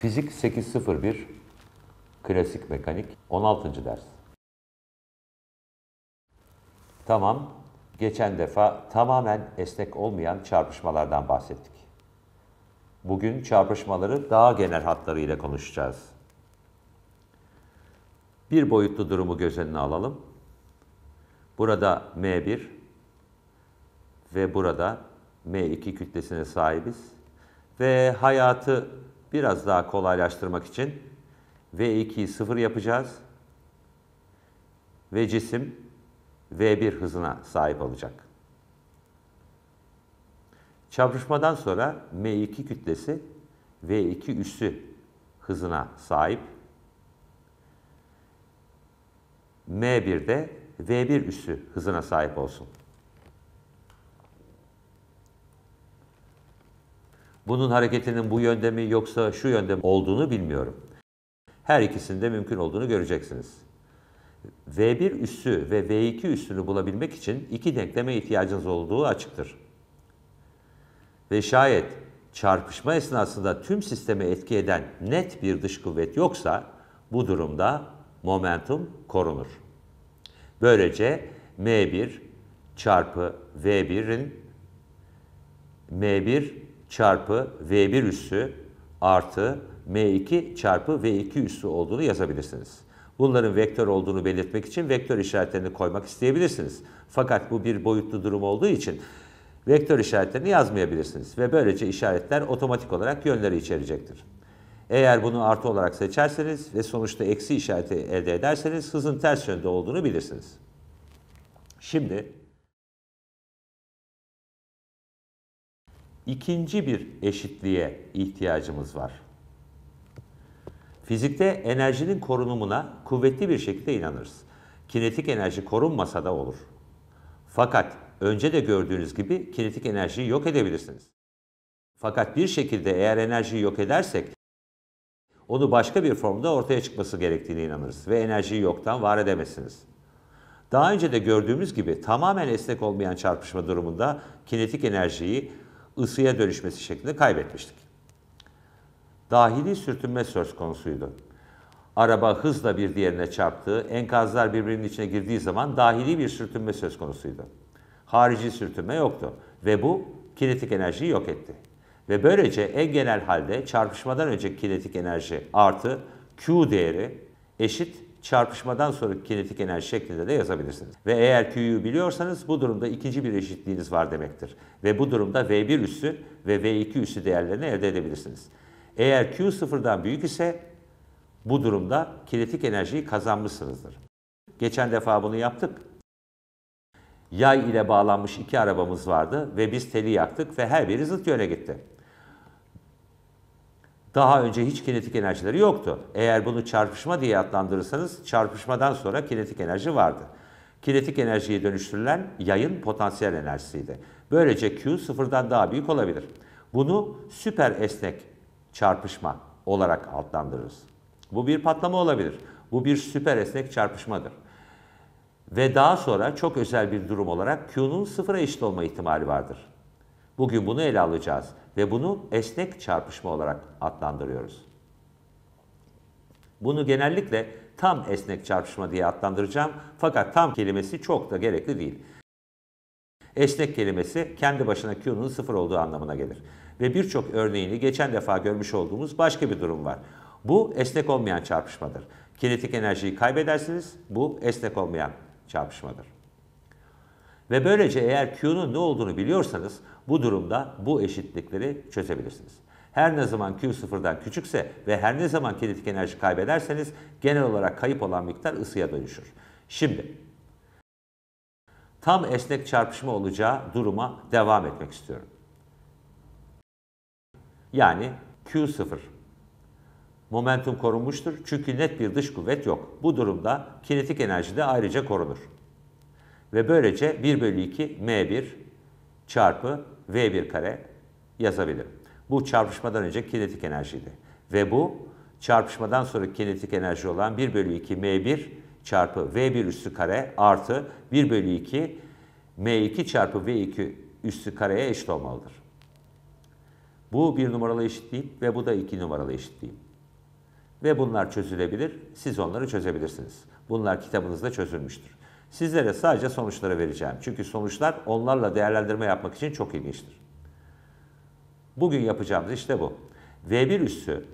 Fizik 801 Klasik Mekanik 16. ders. Tamam, geçen defa tamamen esnek olmayan çarpışmalardan bahsettik. Bugün çarpışmaları daha genel hatlarıyla konuşacağız. Bir boyutlu durumu göz önüne alalım. Burada M1 ve burada M2 kütlesine sahibiz. Ve hayatı biraz daha kolaylaştırmak için V2'yi 0 yapacağız. Ve cisim V1 hızına sahip olacak. Çarpışmadan sonra M2 kütlesi V2 üssü hızına sahip. M1 de V1 üssü hızına sahip olsun. Bunun hareketinin bu yönde mi yoksa şu yönde mi olduğunu bilmiyorum. Her ikisinde mümkün olduğunu göreceksiniz. V1 üssü ve V2 üssünü bulabilmek için iki denkleme ihtiyacınız olduğu açıktır. Ve şayet çarpışma esnasında tüm sisteme etki eden net bir dış kuvvet yoksa bu durumda momentum korunur. Böylece M1 çarpı V1'in M1 çarpı V1 üssü artı M2 çarpı V2 üssü olduğunu yazabilirsiniz. Bunların vektör olduğunu belirtmek için vektör işaretlerini koymak isteyebilirsiniz. Fakat bu bir boyutlu durum olduğu için vektör işaretlerini yazmayabilirsiniz ve böylece işaretler otomatik olarak yönleri içerecektir. Eğer bunu artı olarak seçerseniz ve sonuçta eksi işareti elde ederseniz hızın ters yönde olduğunu bilirsiniz. Şimdi ikinci bir eşitliğe ihtiyacımız var. Fizikte enerjinin korunumuna kuvvetli bir şekilde inanırız. Kinetik enerji korunmasa da olur. Fakat önce de gördüğünüz gibi kinetik enerjiyi yok edebilirsiniz. Fakat bir şekilde eğer enerjiyi yok edersek onu başka bir formda ortaya çıkması gerektiğine inanırız ve enerjiyi yoktan var edemezsiniz. Daha önce de gördüğümüz gibi tamamen esnek olmayan çarpışma durumunda kinetik enerjiyi ısıya dönüşmesi şeklinde kaybetmiştik. Dahili sürtünme söz konusuydu. Araba hızla bir diğerine çarptı, enkazlar birbirinin içine girdiği zaman dahili bir sürtünme söz konusuydu. Harici sürtünme yoktu ve bu kinetik enerjiyi yok etti. Ve böylece en genel halde çarpışmadan önceki kinetik enerji artı Q değeri eşit çarpışmadan sonraki kinetik enerji şeklinde de yazabilirsiniz. Ve eğer Q'yu biliyorsanız bu durumda ikinci bir eşitliğiniz var demektir. Ve bu durumda V1 üssü ve V2 üssü değerlerini elde edebilirsiniz. Eğer Q sıfırdan büyük ise bu durumda kinetik enerjiyi kazanmışsınızdır. Geçen defa bunu yaptık. Yay ile bağlanmış iki arabamız vardı ve biz teli yaktık ve her biri zıt yöne gitti. Daha önce hiç kinetik enerjileri yoktu. Eğer bunu çarpışma diye adlandırırsanız çarpışmadan sonra kinetik enerji vardı. Kinetik enerjiye dönüştürülen yayın potansiyel enerjisiydi. Böylece Q sıfırdan daha büyük olabilir. Bunu süper esnek çarpışma olarak adlandırırız. Bu bir patlama olabilir. Bu bir süper esnek çarpışmadır. Ve daha sonra çok özel bir durum olarak Q'nun sıfıra eşit olma ihtimali vardır. Bugün bunu ele alacağız ve bunu esnek çarpışma olarak adlandırıyoruz. Bunu genellikle tam esnek çarpışma diye adlandıracağım fakat tam kelimesi çok da gerekli değil. Esnek kelimesi kendi başına Q'nun sıfır olduğu anlamına gelir. Ve birçok örneğini geçen defa görmüş olduğumuz başka bir durum var. Bu esnek olmayan çarpışmadır. Kinetik enerjiyi kaybedersiniz, bu esnek olmayan çarpışmadır. Ve böylece eğer Q'nun ne olduğunu biliyorsanız bu durumda bu eşitlikleri çözebilirsiniz. Her ne zaman Q sıfırdan küçükse ve her ne zaman kinetik enerji kaybederseniz genel olarak kayıp olan miktar ısıya dönüşür. Şimdi tam esnek çarpışma olacağı duruma devam etmek istiyorum. Yani Q sıfır. Momentum korunmuştur çünkü net bir dış kuvvet yok. Bu durumda kinetik enerji de ayrıca korunur. Ve böylece 1 bölü 2 M1 çarpı V1 kare yazabilirim. Bu çarpışmadan önce kinetik enerjiydi. Ve bu çarpışmadan sonra kinetik enerji olan 1 bölü 2 M1 çarpı V1 üstü kare artı 1 bölü 2 M2 çarpı V2 üstü kareye eşit olmalıdır. Bu bir numaralı eşitliğim ve bu da iki numaralı eşitliğim. Ve bunlar çözülebilir, siz onları çözebilirsiniz. Bunlar kitabınızda çözülmüştür. Sizlere sadece sonuçları vereceğim. Çünkü sonuçlar onlarla değerlendirme yapmak için çok ilginçtir. Bugün yapacağımız işte bu. V1 üssü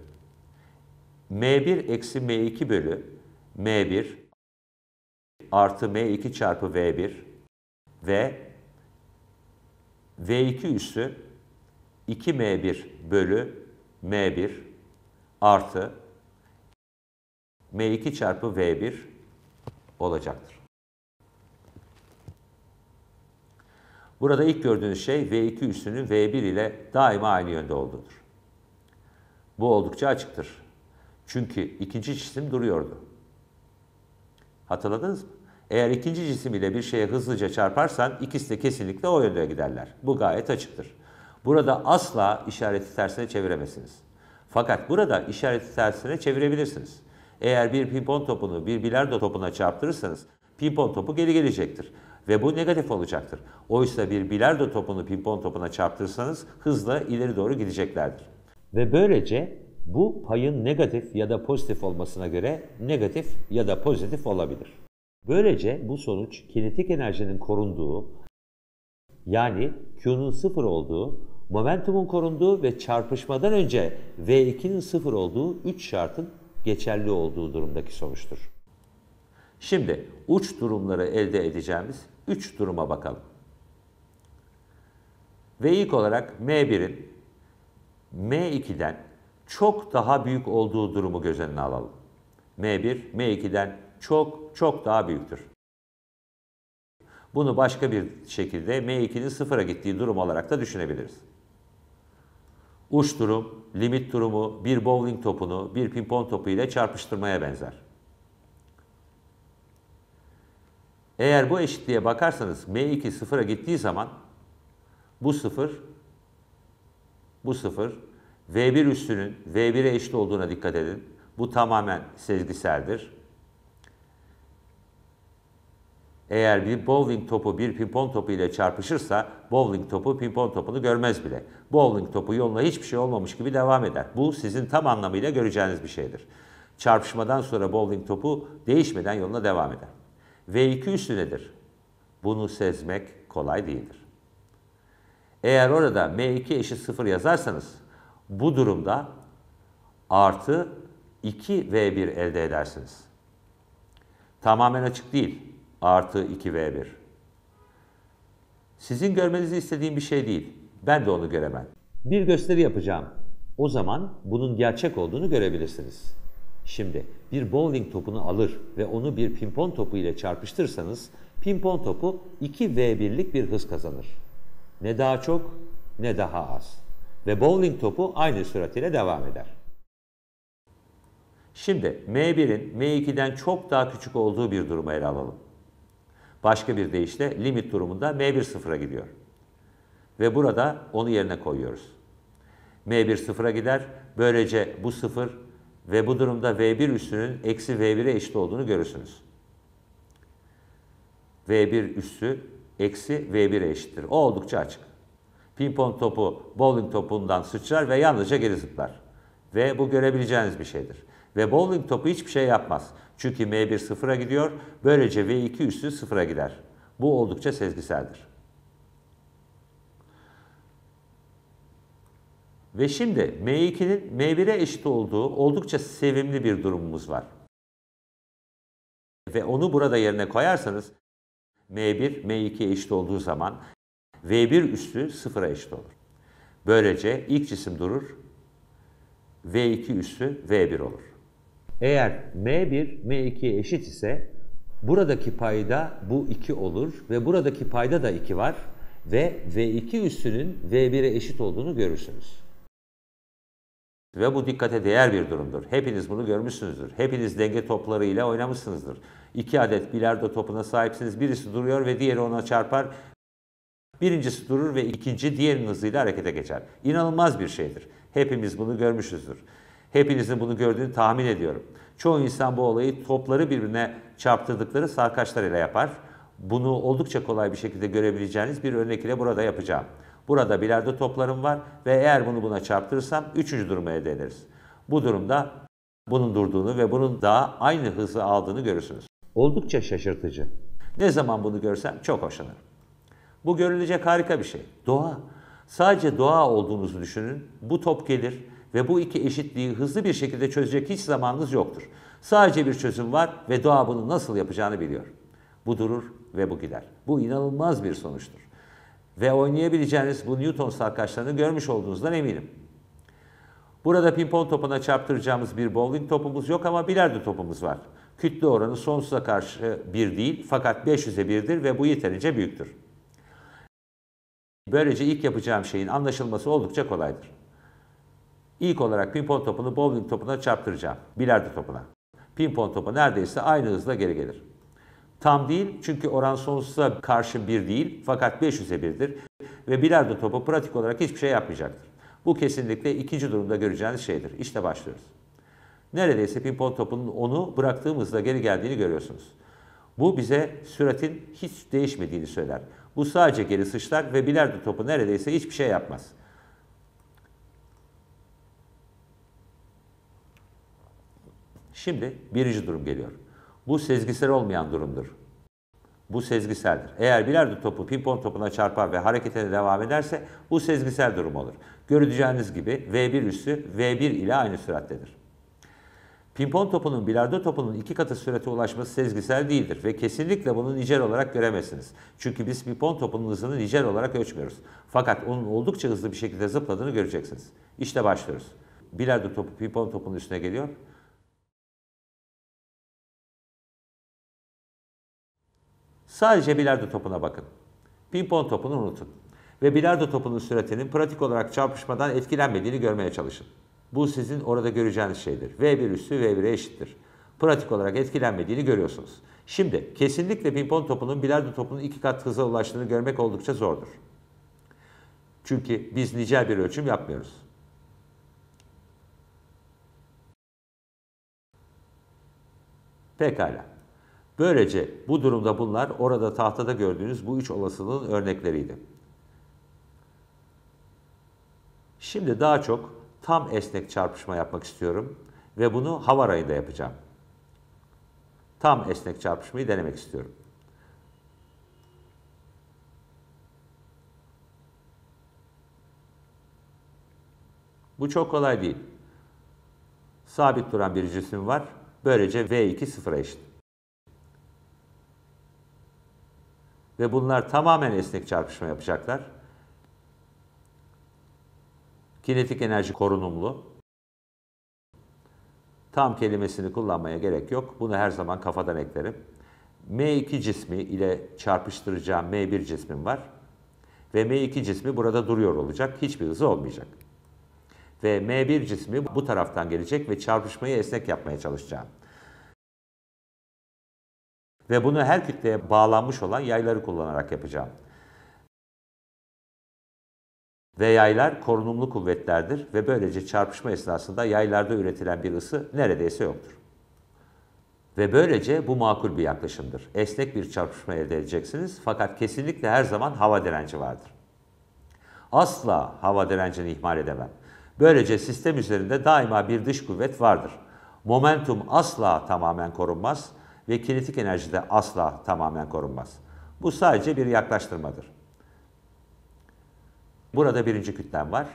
M1 eksi M2 bölü M1 artı M2 çarpı V1 ve V2 üssü 2M1 bölü M1 artı M2 çarpı V1 olacaktır. Burada ilk gördüğünüz şey V2 üssünün V1 ile daima aynı yönde olduğudur. Bu oldukça açıktır. Çünkü ikinci cisim duruyordu. Hatırladınız mı? Eğer ikinci cisim ile bir şeye hızlıca çarparsan ikisi de kesinlikle o yönde giderler. Bu gayet açıktır. Burada asla işareti tersine çeviremezsiniz. Fakat burada işareti tersine çevirebilirsiniz. Eğer bir pimpon topunu bir bilardo topuna çarptırırsanız pimpon topu geri gelecektir. Ve bu negatif olacaktır. Oysa bir bilardo topunu pimpon topuna çarptırırsanız hızla ileri doğru gideceklerdir. Ve böylece bu payın negatif ya da pozitif olmasına göre negatif ya da pozitif olabilir. Böylece bu sonuç kinetik enerjinin korunduğu yani Q'nun sıfır olduğu, momentumun korunduğu ve çarpışmadan önce V2'nin sıfır olduğu 3 şartın geçerli olduğu durumdaki sonuçtur. Şimdi uç durumları elde edeceğimiz 3 duruma bakalım. Ve ilk olarak M1'in M2'den çok daha büyük olduğu durumu göz önüne alalım. M1, M2'den çok çok daha büyüktür. Bunu başka bir şekilde M2'nin sıfıra gittiği durum olarak da düşünebiliriz. Uç durum, limit durumu bir bowling topunu bir pimpon topu ile çarpıştırmaya benzer. Eğer bu eşitliğe bakarsanız M2 sıfıra gittiği zaman bu sıfır, bu sıfır, V1 üstünün V1'e eşit olduğuna dikkat edin. Bu tamamen sezgiseldir. Eğer bir bowling topu bir pimpon topu ile çarpışırsa bowling topu pimpon topunu görmez bile. Bowling topu yoluna hiçbir şey olmamış gibi devam eder. Bu sizin tam anlamıyla göreceğiniz bir şeydir. Çarpışmadan sonra bowling topu değişmeden yoluna devam eder. V2 üssü nedir? Bunu sezmek kolay değildir. Eğer orada M2 eşit 0 yazarsanız bu durumda artı 2V1 elde edersiniz. Tamamen açık değil. Artı 2V1. Sizin görmenizi istediğim bir şey değil. Ben de onu göremem. Bir gösteri yapacağım. O zaman bunun gerçek olduğunu görebilirsiniz. Şimdi bir bowling topunu alır ve onu bir pimpon topu ile çarpıştırırsanız pimpon topu 2V1'lik bir hız kazanır. Ne daha çok ne daha az. Ve bowling topu aynı sürat ile devam eder. Şimdi M1'in M2'den çok daha küçük olduğu bir durumu ele alalım. Başka bir deyişle limit durumunda M1 sıfıra gidiyor. Ve burada onu yerine koyuyoruz. M1 sıfıra gider. Böylece bu sıfır ve bu durumda V1 üssünün eksi V1'e eşit olduğunu görürsünüz. V1 üssü eksi V1'e eşittir. O oldukça açık. Pimpon topu bowling topundan sıçrar ve yalnızca geri zıplar. Ve bu görebileceğiniz bir şeydir. Ve bowling topu hiçbir şey yapmaz. Çünkü M1 sıfıra gidiyor, böylece V2 üssü sıfıra gider. Bu oldukça sezgiseldir. Ve şimdi M2'nin M1'e eşit olduğu oldukça sevimli bir durumumuz var. Ve onu burada yerine koyarsanız M1 M2'ye eşit olduğu zaman V1 üssü sıfıra eşit olur. Böylece ilk cisim durur, V2 üssü V1 olur. Eğer M1 M2'ye eşit ise buradaki payda bu 2 olur ve buradaki payda da 2 var ve V2 üssünün V1'e eşit olduğunu görürsünüz. Ve bu dikkate değer bir durumdur. Hepiniz bunu görmüşsünüzdür. Hepiniz denge topları ile oynamışsınızdır. İki adet bilardo topuna sahipsiniz. Birisi duruyor ve diğeri ona çarpar. Birincisi durur ve ikinci diğerinin hızıyla harekete geçer. İnanılmaz bir şeydir. Hepimiz bunu görmüşüzdür. Hepinizin bunu gördüğünü tahmin ediyorum. Çoğu insan bu olayı topları birbirine çarptırdıkları sarkaçlar ile yapar. Bunu oldukça kolay bir şekilde görebileceğiniz bir örnek ile burada yapacağım. Burada bilardo toplarım var ve eğer bunu buna çarptırırsam üçüncü durumu elde ederiz. Bu durumda bunun durduğunu ve bunun daha aynı hızı aldığını görürsünüz. Oldukça şaşırtıcı. Ne zaman bunu görsem çok hoşlanırım. Bu görülecek harika bir şey. Doğa. Sadece doğa olduğunuzu düşünün. Bu top gelir ve bu iki eşitliği hızlı bir şekilde çözecek hiç zamanınız yoktur. Sadece bir çözüm var ve doğa bunu nasıl yapacağını biliyor. Bu durur ve bu gider. Bu inanılmaz bir sonuçtur. Ve oynayabileceğiniz bu Newton sarkaçlarını görmüş olduğunuzdan eminim. Burada pimpon topuna çarptıracağımız bir bowling topumuz yok ama bilardo topumuz var. Kütle oranı sonsuza karşı 1 değil fakat 500'e 1'dir ve bu yeterince büyüktür. Böylece ilk yapacağım şeyin anlaşılması oldukça kolaydır. İlk olarak pimpon topunu bowling topuna çarptıracağım. Bilardo topuna. Pimpon topu neredeyse aynı hızla geri gelir. Tam değil çünkü oran sonsuza karşı 1 değil fakat 500'e 1'dir ve bilardo topu pratik olarak hiçbir şey yapmayacaktır. Bu kesinlikle ikinci durumda göreceğiniz şeydir. İşte başlıyoruz. Neredeyse pimpon topunun onu bıraktığım hızla geri geldiğini görüyorsunuz. Bu bize süratin hiç değişmediğini söyler. Bu sadece geri sıçrar ve bilardo topu neredeyse hiçbir şey yapmaz. Şimdi birinci durum geliyor. Bu sezgisel olmayan durumdur. Bu sezgiseldir. Eğer bilardo topu pimpon topuna çarpar ve hareketine devam ederse bu sezgisel durum olur. Göreceğiniz gibi V1 üssü V1 ile aynı sürattedir. Pimpon topunun bilardo topunun iki katı sürate ulaşması sezgisel değildir ve kesinlikle bunu nicel olarak göremezsiniz. Çünkü biz pimpon topunun hızını nicel olarak ölçmüyoruz. Fakat onun oldukça hızlı bir şekilde zıpladığını göreceksiniz. İşte başlıyoruz. Bilardo topu pimpon topunun üstüne geliyor. Sadece bilardo topuna bakın. Pimpon topunu unutun. Ve bilardo topunun süratinin pratik olarak çarpışmadan etkilenmediğini görmeye çalışın. Bu sizin orada göreceğiniz şeydir. V1 üssü V1'e eşittir. Pratik olarak etkilenmediğini görüyorsunuz. Şimdi kesinlikle pimpon topunun bilardo topunun iki kat hıza ulaştığını görmek oldukça zordur. Çünkü biz nicel bir ölçüm yapmıyoruz. Pekala. Böylece bu durumda bunlar orada tahtada gördüğünüz bu üç olasılığın örnekleriydi. Şimdi daha çok tam esnek çarpışma yapmak istiyorum ve bunu hava yapacağım. Tam esnek çarpışmayı denemek istiyorum. Bu çok kolay değil. Sabit duran bir cisim var. Böylece V2 sıfıra eşit. Ve bunlar tamamen esnek çarpışma yapacaklar. Kinetik enerji korunumlu. Tam kelimesini kullanmaya gerek yok. Bunu her zaman kafadan eklerim. M2 cismi ile çarpıştıracağım M1 cismim var. Ve M2 cismi burada duruyor olacak. Hiçbir hızı olmayacak. Ve M1 cismi bu taraftan gelecek ve çarpışmayı esnek yapmaya çalışacağım. Ve bunu her kütleye bağlanmış olan yayları kullanarak yapacağım. Ve yaylar korunumlu kuvvetlerdir ve böylece çarpışma esnasında yaylarda üretilen bir ısı neredeyse yoktur. Ve böylece bu makul bir yaklaşımdır. Esnek bir çarpışma elde edeceksiniz fakat kesinlikle her zaman hava direnci vardır. Asla hava direncini ihmal edemem. Böylece sistem üzerinde daima bir dış kuvvet vardır. Momentum asla tamamen korunmaz ve kinetik enerji de asla tamamen korunmaz. Bu sadece bir yaklaştırmadır. Burada birinci kütlem var.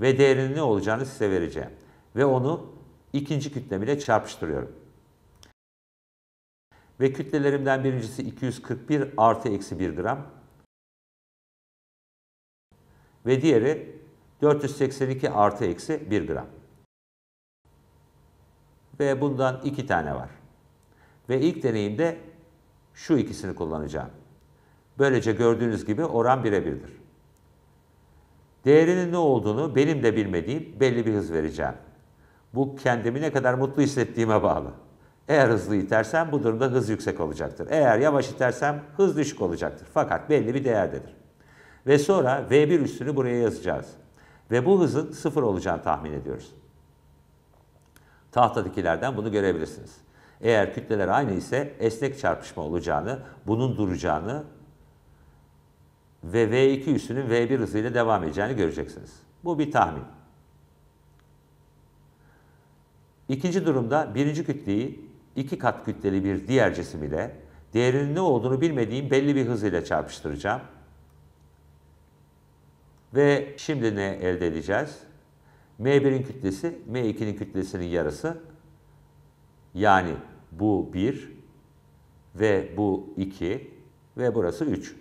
Ve değerinin ne olacağını size vereceğim. Ve onu ikinci kütlem ile çarpıştırıyorum. Ve kütlelerimden birincisi 241 artı eksi 1 gram. Ve diğeri 482 artı eksi 1 gram. Ve bundan iki tane var. Ve ilk deneyimde şu ikisini kullanacağım. Böylece gördüğünüz gibi oran birebirdir. Değerinin ne olduğunu benim de bilmediğim belli bir hız vereceğim. Bu kendimi ne kadar mutlu hissettiğime bağlı. Eğer hızlı itersem bu durumda hız yüksek olacaktır. Eğer yavaş itersem hız düşük olacaktır. Fakat belli bir değerdedir. Ve sonra V1 üstünü buraya yazacağız. Ve bu hızın sıfır olacağını tahmin ediyoruz. Tahtadakilerden bunu görebilirsiniz. Eğer kütleler aynı ise esnek çarpışma olacağını, bunun duracağını ve V2 üssünün V1 hızıyla devam edeceğini göreceksiniz. Bu bir tahmin. İkinci durumda birinci kütleyi iki kat kütleli bir diğer cisim ile değerinin ne olduğunu bilmediğim belli bir hız ile çarpıştıracağım. Ve şimdi ne elde edeceğiz? M1'in kütlesi M2'nin kütlesinin yarısı. Yani bu 1 ve bu 2 ve burası 3.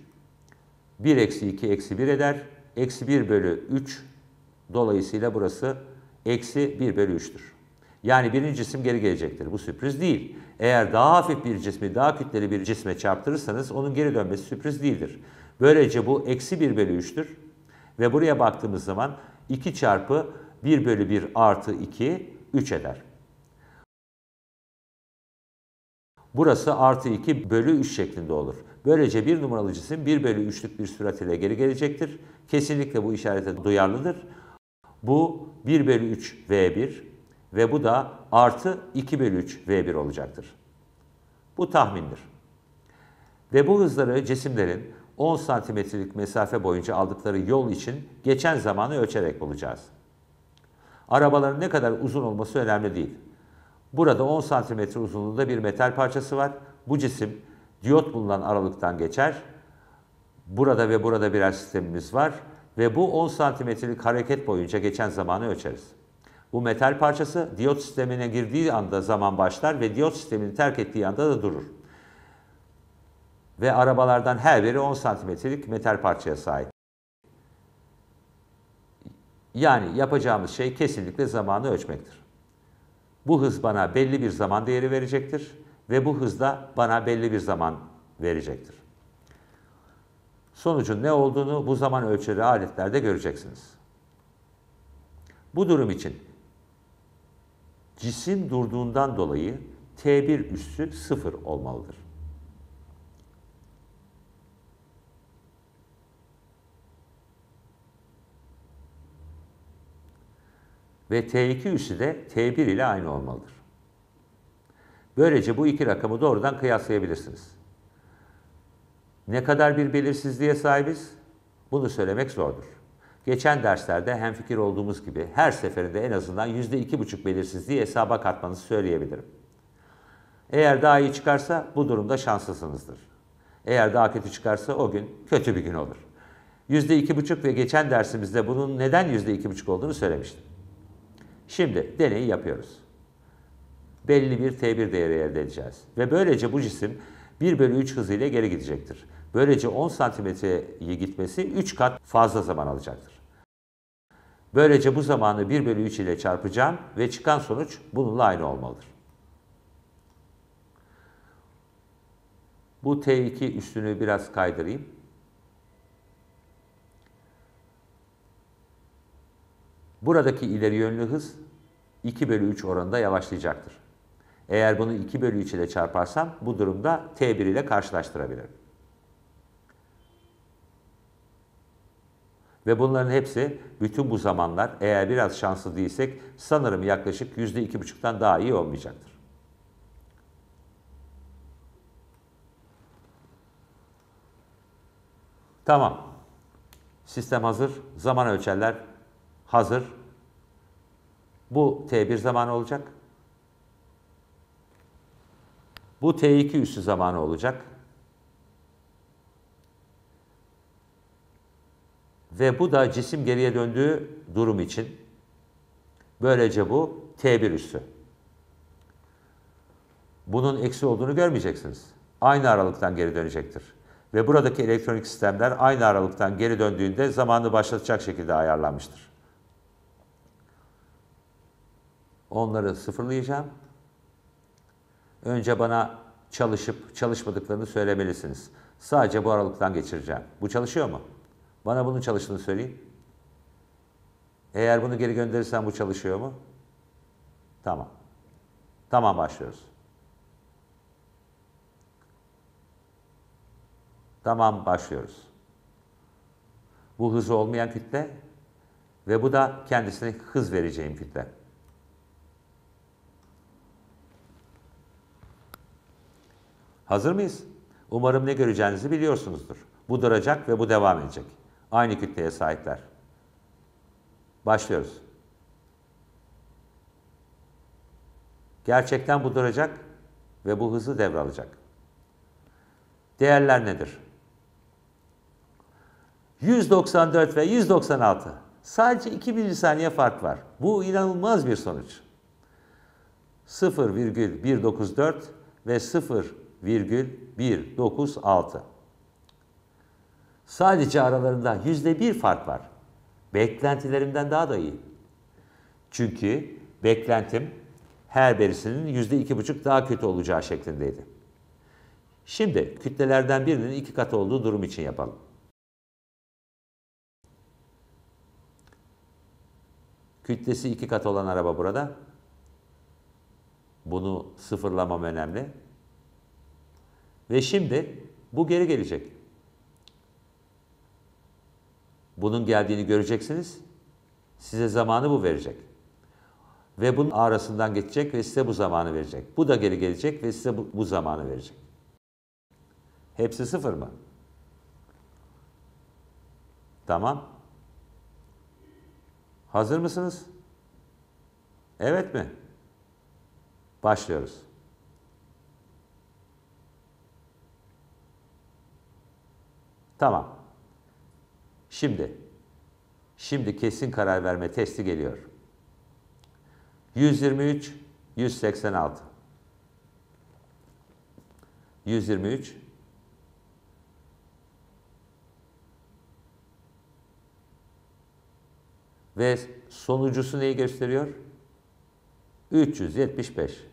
1 eksi 2 eksi 1 eder. Eksi 1 bölü 3 dolayısıyla burası eksi 1 bölü 3'tür. Yani birinci cisim geri gelecektir. Bu sürpriz değil. Eğer daha hafif bir cismi daha kütleli bir cisme çarptırırsanız onun geri dönmesi sürpriz değildir. Böylece bu eksi 1 bölü 3'tür. Ve buraya baktığımız zaman 2 çarpı 1 bölü 1 artı 2 3 eder. Burası artı 2 bölü 3 şeklinde olur. Böylece bir numaralı cisim 1 bölü 3'lük bir sürat ile geri gelecektir. Kesinlikle bu işarete duyarlıdır. Bu 1 bölü 3 V1 ve bu da artı 2 bölü 3 V1 olacaktır. Bu tahmindir. Ve bu hızları cisimlerin 10 santimetrelik mesafe boyunca aldıkları yol için geçen zamanı ölçerek bulacağız. Arabaların ne kadar uzun olması önemli değil. Burada 10 santimetre uzunluğunda bir metal parçası var. Bu cisim diyot bulunan aralıktan geçer. Burada ve burada birer sistemimiz var ve bu 10 santimetrelik hareket boyunca geçen zamanı ölçeriz. Bu metal parçası diyot sistemine girdiği anda zaman başlar ve diyot sistemini terk ettiği anda da durur. Ve arabalardan her biri 10 santimetrelik metal parçaya sahip. Yani yapacağımız şey kesinlikle zamanı ölçmektir. Bu hız bana belli bir zaman değeri verecektir ve bu hız da bana belli bir zaman verecektir. Sonucun ne olduğunu bu zaman ölçeri aletlerde göreceksiniz. Bu durum için cisim durduğundan dolayı T1 üssü 0 olmalıdır. Ve T2 üssü de T1 ile aynı olmalıdır. Böylece bu iki rakamı doğrudan kıyaslayabilirsiniz. Ne kadar bir belirsizliğe sahibiz? Bunu söylemek zordur. Geçen derslerde hemfikir olduğumuz gibi her seferinde en azından %2,5 belirsizliği hesaba katmanızı söyleyebilirim. Eğer daha iyi çıkarsa bu durumda şanslısınızdır. Eğer daha kötü çıkarsa o gün kötü bir gün olur. %2,5 ve geçen dersimizde bunun neden %2,5 olduğunu söylemiştim. Şimdi deneyi yapıyoruz. Belli bir T1 değeri elde edeceğiz. Ve böylece bu cisim 1 bölü 3 hızıyla geri gidecektir. Böylece 10 santimetreyi gitmesi 3 kat fazla zaman alacaktır. Böylece bu zamanı 1 bölü 3 ile çarpacağım ve çıkan sonuç bununla aynı olmalıdır. Bu T2 üstünü biraz kaydırayım. Buradaki ileri yönlü hız 2 bölü 3 oranında yavaşlayacaktır. Eğer bunu 2 bölü 3 ile çarparsam bu durumda T1 ile karşılaştırabilirim. Ve bunların hepsi bütün bu zamanlar eğer biraz şanslı değilsek sanırım yaklaşık %2,5'tan daha iyi olmayacaktır. Tamam. Sistem hazır. Zaman ölçerler hazır. Bu T1 zamanı olacak. Bu T2 üssü zamanı olacak. Ve bu da cisim geriye döndüğü durum için. Böylece bu T1 üssü. Bunun eksi olduğunu görmeyeceksiniz. Aynı aralıktan geri dönecektir. Ve buradaki elektronik sistemler aynı aralıktan geri döndüğünde zamanı başlatacak şekilde ayarlanmıştır. Onları sıfırlayacağım. Önce bana çalışıp çalışmadıklarını söylemelisiniz. Sadece bu aralıktan geçireceğim. Bu çalışıyor mu? Bana bunun çalıştığını söyleyin. Eğer bunu geri gönderirsen bu çalışıyor mu? Tamam. Tamam başlıyoruz. Tamam başlıyoruz. Bu hızı olmayan kütle ve bu da kendisine hız vereceğim kütle. Hazır mıyız? Umarım ne göreceğinizi biliyorsunuzdur. Bu duracak ve bu devam edecek. Aynı kütleye sahipler. Başlıyoruz. Gerçekten bu duracak ve bu hızı devralacak. Değerler nedir? 194 ve 196. Sadece 2 milisaniye fark var. Bu inanılmaz bir sonuç. 0,194 ve 0,196. Sadece aralarında yüzde bir fark var. Beklentilerimden daha da iyi. Çünkü beklentim her birisinin yüzde iki buçuk daha kötü olacağı şeklindeydi. Şimdi kütlelerden birinin iki katı olduğu durum için yapalım. Kütlesi iki kat olan araba burada. Bunu sıfırlamam önemli. Ve şimdi bu geri gelecek. Bunun geldiğini göreceksiniz. Size zamanı bu verecek. Ve bunun arasından geçecek ve size bu zamanı verecek. Bu da geri gelecek ve size bu, bu zamanı verecek. Hepsi sıfır mı? Tamam. Hazır mısınız? Evet mi? Başlıyoruz. Tamam. Şimdi, şimdi kesin karar verme testi geliyor. 123, 186. 123, Ve sonuncusu neyi gösteriyor? 375.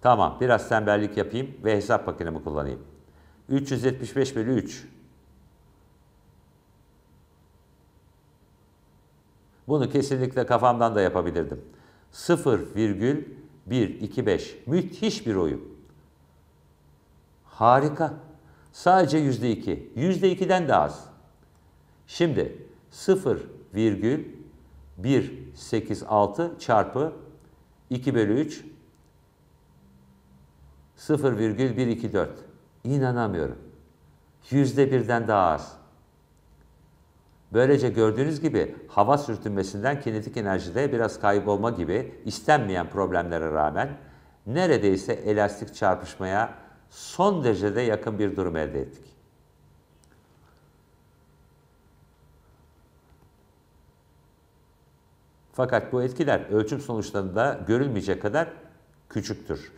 Tamam, biraz tembellik yapayım ve hesap makinemi kullanayım. 375 bölü 3. Bunu kesinlikle kafamdan da yapabilirdim. 0,125. Müthiş bir oyun. Harika. Sadece yüzde iki. Yüzde ikiden de az. Şimdi 0,186 çarpı 2 bölü 3 0,124. İnanamıyorum. Yüzde birden daha az. Böylece gördüğünüz gibi hava sürtünmesinden kinetik enerjide biraz kaybolma gibi istenmeyen problemlere rağmen neredeyse elastik çarpışmaya son derecede yakın bir durum elde ettik. Fakat bu etkiler ölçüm sonuçlarında görülmeyecek kadar küçüktür.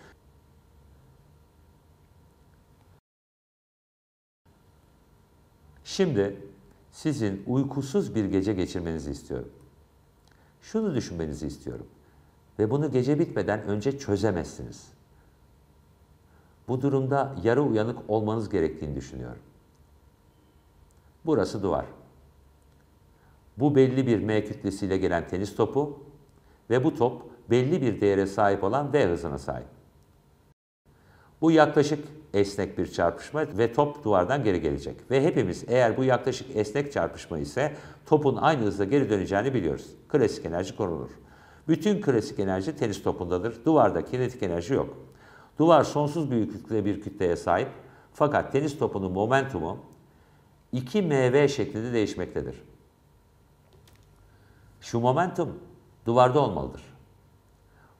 Şimdi sizin uykusuz bir gece geçirmenizi istiyorum. Şunu düşünmenizi istiyorum. Ve bunu gece bitmeden önce çözemezsiniz. Bu durumda yarı uyanık olmanız gerektiğini düşünüyorum. Burası duvar. Bu belli bir M kütlesiyle gelen tenis topu ve bu top belli bir değere sahip olan V hızına sahip. Bu yaklaşık esnek bir çarpışma ve top duvardan geri gelecek. Ve hepimiz eğer bu yaklaşık esnek çarpışma ise topun aynı hızla geri döneceğini biliyoruz. Klasik enerji korunur. Bütün klasik enerji tenis topundadır. Duvarda kinetik enerji yok. Duvar sonsuz büyüklükte bir kütleye sahip fakat tenis topunun momentumu 2 mv şeklinde değişmektedir. Şu momentum duvarda olmalıdır.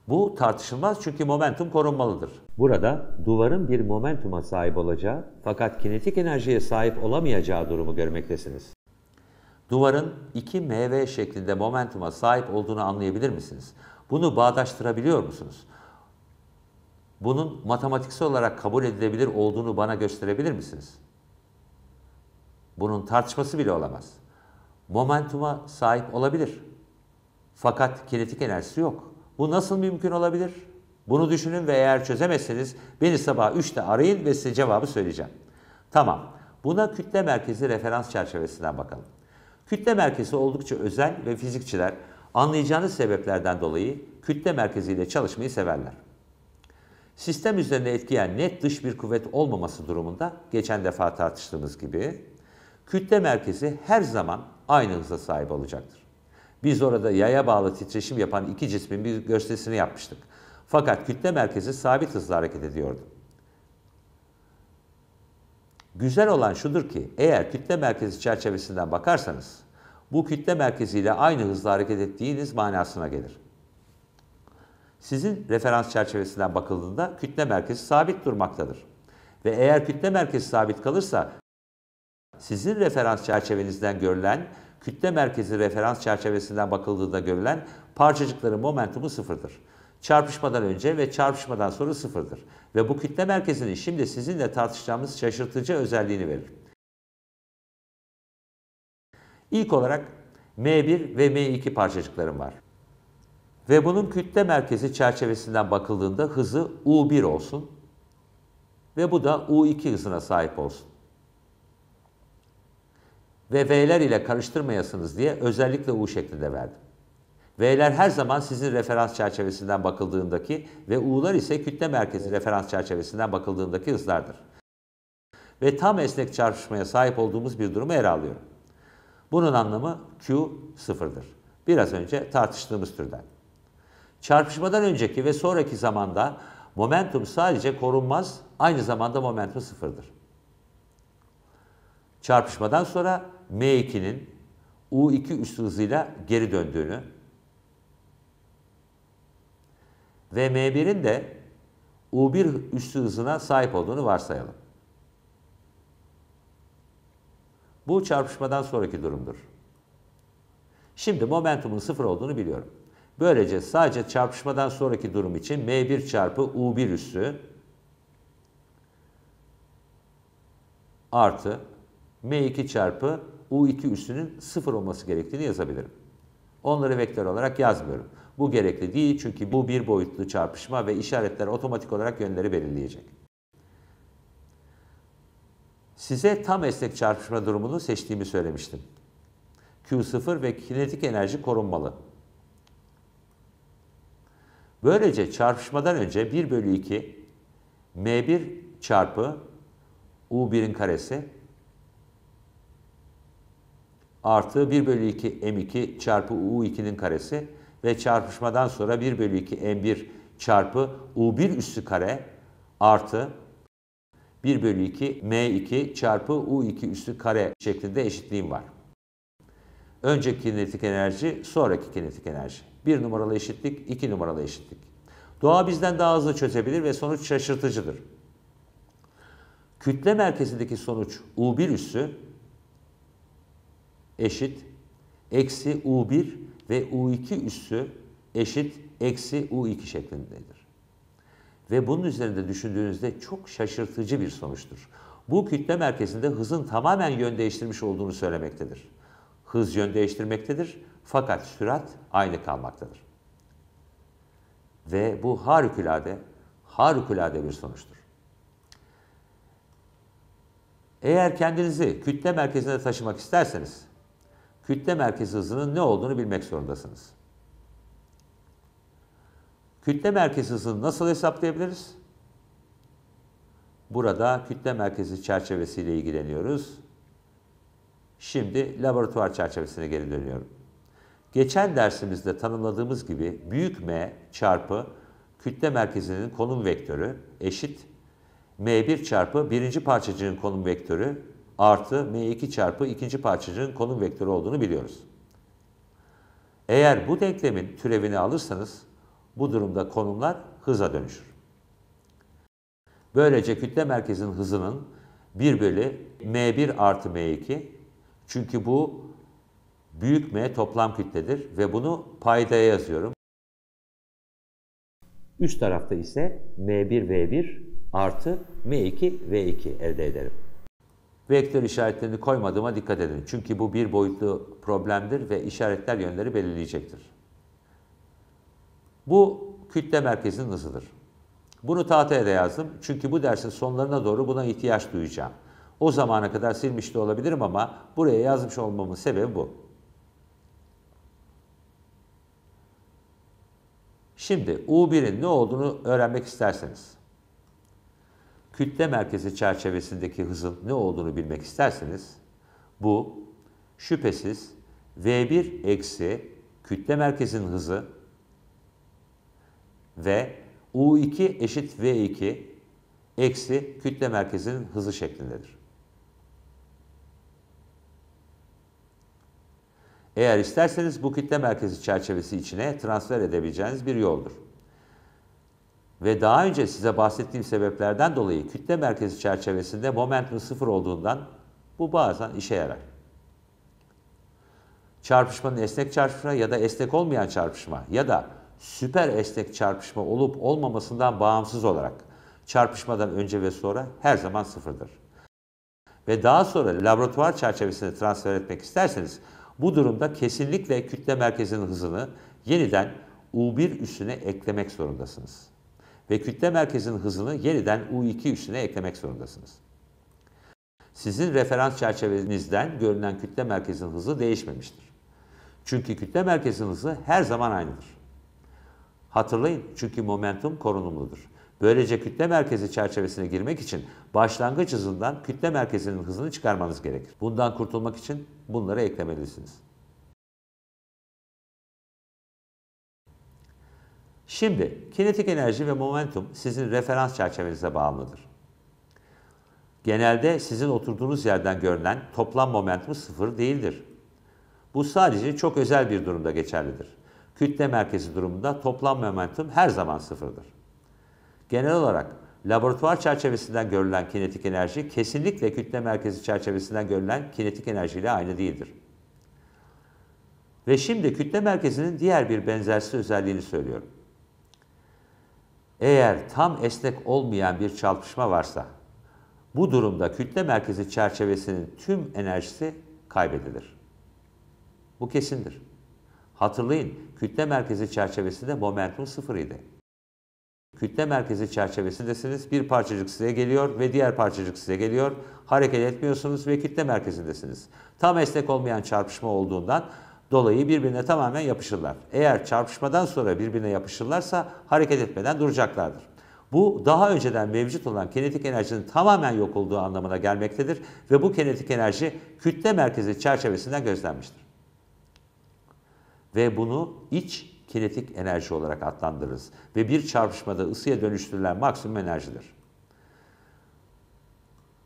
Bu tartışılmaz çünkü momentum korunmalıdır. Burada duvarın bir momentuma sahip olacağı fakat kinetik enerjiye sahip olamayacağı durumu görmektesiniz. Duvarın 2 mv şeklinde momentuma sahip olduğunu anlayabilir misiniz? Bunu bağdaştırabiliyor musunuz? bunun matematiksel olarak kabul edilebilir olduğunu bana gösterebilir misiniz? Bunun tartışması bile olamaz. Momentuma sahip olabilir. Fakat kinetik enerjisi yok. Bu nasıl mümkün olabilir? Bunu düşünün ve eğer çözemezseniz beni sabah 3'te arayın ve size cevabı söyleyeceğim. Tamam. Buna kütle merkezi referans çerçevesinden bakalım. Kütle merkezi oldukça özel ve fizikçiler anlayacağınız sebeplerden dolayı kütle merkeziyle çalışmayı severler. Sistem üzerine etkileyen net dış bir kuvvet olmaması durumunda geçen defa tartıştığımız gibi kütle merkezi her zaman aynı hıza sahip olacaktır. Biz orada yaya bağlı titreşim yapan iki cismin bir gösterisini yapmıştık. Fakat kütle merkezi sabit hızla hareket ediyordu. Güzel olan şudur ki eğer kütle merkezi çerçevesinden bakarsanız bu kütle merkeziyle aynı hızla hareket ettiğiniz manasına gelir. Sizin referans çerçevesinden bakıldığında kütle merkezi sabit durmaktadır. Ve eğer kütle merkezi sabit kalırsa sizin referans çerçevenizden görülen, kütle merkezi referans çerçevesinden bakıldığında görülen parçacıkların momentumu sıfırdır. Çarpışmadan önce ve çarpışmadan sonra sıfırdır. Ve bu kütle merkezinin şimdi sizinle tartışacağımız şaşırtıcı özelliğini verir. İlk olarak M1 ve M2 parçacıklarım var. Ve bunun kütle merkezi çerçevesinden bakıldığında hızı U1 olsun ve bu da U2 hızına sahip olsun. Ve V'ler ile karıştırmayasınız diye özellikle U şeklinde verdim. V'ler her zaman sizin referans çerçevesinden bakıldığındaki ve U'lar ise kütle merkezi referans çerçevesinden bakıldığındaki hızlardır. Ve tam esnek çarpışmaya sahip olduğumuz bir durumu ele alıyorum. Bunun anlamı Q sıfırdır. Biraz önce tartıştığımız türden. Çarpışmadan önceki ve sonraki zamanda momentum sadece korunmaz, aynı zamanda momentum sıfırdır. Çarpışmadan sonra M2'nin U2 üstü hızıyla geri döndüğünü ve M1'in de U1 üstü hızına sahip olduğunu varsayalım. Bu çarpışmadan sonraki durumdur. Şimdi momentumun sıfır olduğunu biliyorum. Böylece sadece çarpışmadan sonraki durum için M1 çarpı U1 üssü artı M2 çarpı U2 üssünün sıfır olması gerektiğini yazabilirim. Onları vektör olarak yazmıyorum. Bu gerekli değil çünkü bu bir boyutlu çarpışma ve işaretler otomatik olarak yönleri belirleyecek. Size tam esnek çarpışma durumunu seçtiğimi söylemiştim. Q0 ve kinetik enerji korunmalı. Böylece çarpışmadan önce 1 bölü 2 M1 çarpı U1'in karesi artı 1 bölü 2 M2 çarpı U2'nin karesi ve çarpışmadan sonra 1 bölü 2 M1 çarpı U1 üssü kare artı 1 bölü 2 M2 çarpı U2 üssü kare şeklinde eşitliğim var. Önce kinetik enerji, sonraki kinetik enerji. Bir numaralı eşitlik, iki numaralı eşitlik. Doğa bizden daha hızlı çözebilir ve sonuç şaşırtıcıdır. Kütle merkezindeki sonuç U1 üssü eşit eksi U1 ve U2 üssü eşit eksi U2 şeklindedir. Ve bunun üzerinde düşündüğünüzde çok şaşırtıcı bir sonuçtur. Bu kütle merkezinde hızın tamamen yön değiştirmiş olduğunu söylemektedir. Hız yön değiştirmektedir fakat sürat aynı kalmaktadır. Ve bu harikulade, harikulade bir sonuçtur. Eğer kendinizi kütle merkezine taşımak isterseniz, kütle merkezi hızının ne olduğunu bilmek zorundasınız. Kütle merkezi hızını nasıl hesaplayabiliriz? Burada kütle merkezi çerçevesiyle ilgileniyoruz. Şimdi laboratuvar çerçevesine geri dönüyorum. Geçen dersimizde tanımladığımız gibi büyük M çarpı kütle merkezinin konum vektörü eşit M1 çarpı birinci parçacığın konum vektörü artı M2 çarpı ikinci parçacığın konum vektörü olduğunu biliyoruz. Eğer bu denklemin türevini alırsanız bu durumda konumlar hıza dönüşür. Böylece kütle merkezinin hızının 1 bölü M1 artı M2 çünkü bu büyük M toplam kütledir ve bunu paydaya yazıyorum. Üst tarafta ise M1V1 artı M2V2 elde ederim. Vektör işaretlerini koymadığıma dikkat edin. Çünkü bu bir boyutlu problemdir ve işaretler yönleri belirleyecektir. Bu kütle merkezinin hızıdır. Bunu tahtaya da yazdım. Çünkü bu dersin sonlarına doğru buna ihtiyaç duyacağım. O zamana kadar silmiş de olabilirim ama buraya yazmış olmamın sebebi bu. Şimdi U1'in ne olduğunu öğrenmek isterseniz, kütle merkezi çerçevesindeki hızın ne olduğunu bilmek isterseniz, bu şüphesiz V1 eksi kütle merkezinin hızı ve U2 eşit V2 eksi kütle merkezinin hızı şeklindedir. Eğer isterseniz bu kütle merkezi çerçevesi içine transfer edebileceğiniz bir yoldur. Ve daha önce size bahsettiğim sebeplerden dolayı kütle merkezi çerçevesinde momentum sıfır olduğundan bu bazen işe yarar. Çarpışmanın esnek çarpışma ya da esnek olmayan çarpışma ya da süper esnek çarpışma olup olmamasından bağımsız olarak çarpışmadan önce ve sonra her zaman sıfırdır. Ve daha sonra laboratuvar çerçevesine transfer etmek isterseniz bu durumda kesinlikle kütle merkezinin hızını yeniden U1 üstüne eklemek zorundasınız. Ve kütle merkezinin hızını yeniden U2 üstüne eklemek zorundasınız. Sizin referans çerçevenizden görünen kütle merkezinin hızı değişmemiştir. Çünkü kütle merkezinin hızı her zaman aynıdır. Hatırlayın çünkü momentum korunumludur. Böylece kütle merkezi çerçevesine girmek için başlangıç hızından kütle merkezinin hızını çıkarmanız gerekir. Bundan kurtulmak için bunları eklemelisiniz. Şimdi kinetik enerji ve momentum sizin referans çerçevenize bağımlıdır. Genelde sizin oturduğunuz yerden görünen toplam momentum sıfır değildir. Bu sadece çok özel bir durumda geçerlidir. Kütle merkezi durumunda toplam momentum her zaman sıfırdır. Genel olarak laboratuvar çerçevesinden görülen kinetik enerji kesinlikle kütle merkezi çerçevesinden görülen kinetik enerjiyle aynı değildir. Ve şimdi kütle merkezinin diğer bir benzersiz özelliğini söylüyorum. Eğer tam esnek olmayan bir çarpışma varsa, bu durumda kütle merkezi çerçevesinin tüm enerjisi kaybedilir. Bu kesindir. Hatırlayın, kütle merkezi çerçevesinde momentum sıfır idi. Kütle merkezi çerçevesindesiniz, bir parçacık size geliyor ve diğer parçacık size geliyor. Hareket etmiyorsunuz ve kütle merkezindesiniz. Tam esnek olmayan çarpışma olduğundan dolayı birbirine tamamen yapışırlar. Eğer çarpışmadan sonra birbirine yapışırlarsa hareket etmeden duracaklardır. Bu daha önceden mevcut olan kinetik enerjinin tamamen yok olduğu anlamına gelmektedir ve bu kinetik enerji kütle merkezi çerçevesinden gözlenmiştir. Ve bunu iç kinetik enerji olarak adlandırırız ve bir çarpışmada ısıya dönüştürülen maksimum enerjidir.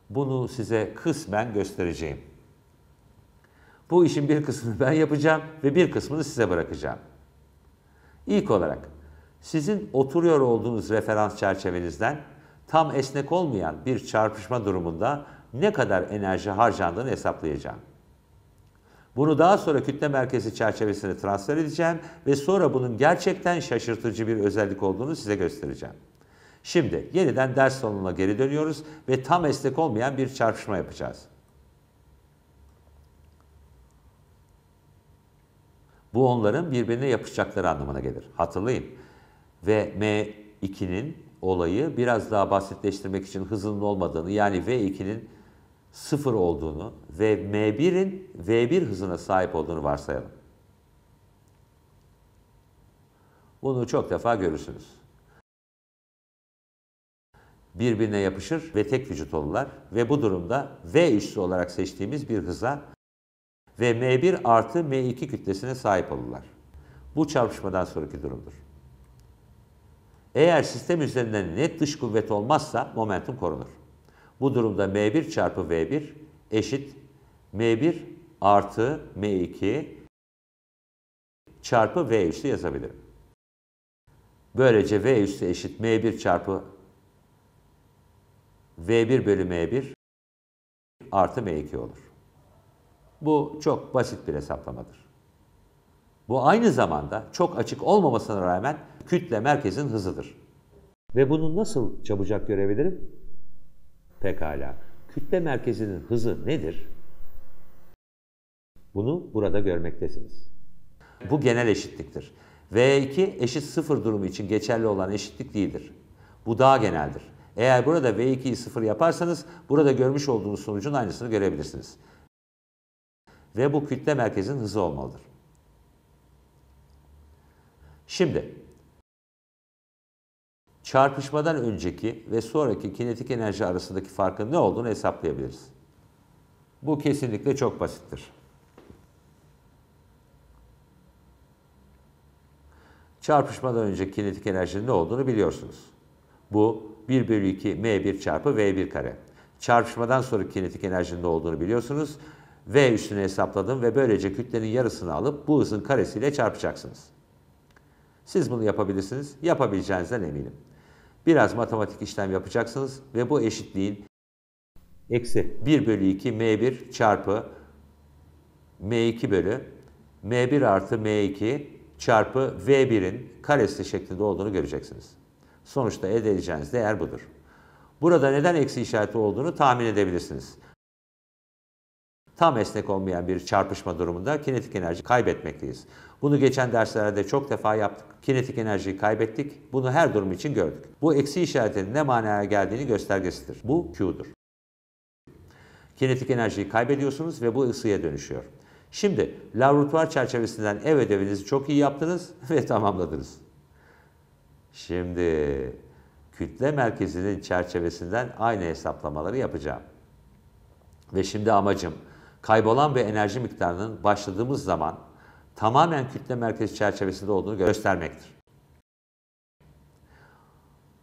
Bunu size kısmen göstereceğim. Bu işin bir kısmını ben yapacağım ve bir kısmını size bırakacağım. İlk olarak sizin oturuyor olduğunuz referans çerçevenizden tam esnek olmayan bir çarpışma durumunda ne kadar enerji harcandığını hesaplayacağım. Bunu daha sonra kütle merkezi çerçevesine transfer edeceğim ve sonra bunun gerçekten şaşırtıcı bir özellik olduğunu size göstereceğim. Şimdi yeniden ders salonuna geri dönüyoruz ve tam esnek olmayan bir çarpışma yapacağız. Bu onların birbirine yapışacakları anlamına gelir. Hatırlayın. Ve M2'nin olayı biraz daha basitleştirmek için hızının olmadığını yani V2'nin sıfır olduğunu ve M1'in V1 hızına sahip olduğunu varsayalım. Bunu çok defa görürsünüz. Birbirine yapışır ve tek vücut olurlar ve bu durumda V üssü olarak seçtiğimiz bir hıza ve M1 artı M2 kütlesine sahip olurlar. Bu çarpışmadan sonraki durumdur. Eğer sistem üzerinden net dış kuvvet olmazsa momentum korunur. Bu durumda M1 çarpı V1 eşit M1 artı M2 çarpı V üstü yazabilirim. Böylece V üstü eşit M1 çarpı V1 bölü M1 artı M2 olur. Bu çok basit bir hesaplamadır. Bu aynı zamanda çok açık olmamasına rağmen kütle merkezin hızıdır. Ve bunu nasıl çabucak görebilirim? Pekala. Kütle merkezinin hızı nedir? Bunu burada görmektesiniz. Bu genel eşitliktir. V2 eşit sıfır durumu için geçerli olan eşitlik değildir. Bu daha geneldir. Eğer burada V2'yi sıfır yaparsanız burada görmüş olduğunuz sonucun aynısını görebilirsiniz. Ve bu kütle merkezinin hızı olmalıdır. Şimdi çarpışmadan önceki ve sonraki kinetik enerji arasındaki farkın ne olduğunu hesaplayabiliriz. Bu kesinlikle çok basittir. Çarpışmadan önce kinetik enerjinin ne olduğunu biliyorsunuz. Bu 1 bölü 2 m1 çarpı v1 kare. Çarpışmadan sonra kinetik enerjinin ne olduğunu biliyorsunuz. V üstüne hesapladım ve böylece kütlenin yarısını alıp bu hızın karesiyle çarpacaksınız. Siz bunu yapabilirsiniz, yapabileceğinizden eminim. Biraz matematik işlem yapacaksınız ve bu eşitliğin eksi 1 bölü 2 m1 çarpı m2 bölü m1 artı m2 çarpı v1'in karesi şeklinde olduğunu göreceksiniz. Sonuçta elde edeceğiniz değer budur. Burada neden eksi işareti olduğunu tahmin edebilirsiniz. Tam esnek olmayan bir çarpışma durumunda kinetik enerji kaybetmekteyiz. Bunu geçen derslerde çok defa yaptık. Kinetik enerjiyi kaybettik. Bunu her durum için gördük. Bu eksi işaretinin ne manaya geldiğini göstergesidir. Bu Q'dur. Kinetik enerjiyi kaybediyorsunuz ve bu ısıya dönüşüyor. Şimdi laboratuvar çerçevesinden ev ödevinizi çok iyi yaptınız ve tamamladınız. Şimdi kütle merkezinin çerçevesinden aynı hesaplamaları yapacağım. Ve şimdi amacım kaybolan bir enerji miktarının başladığımız zaman tamamen kütle merkezi çerçevesinde olduğunu göstermektir.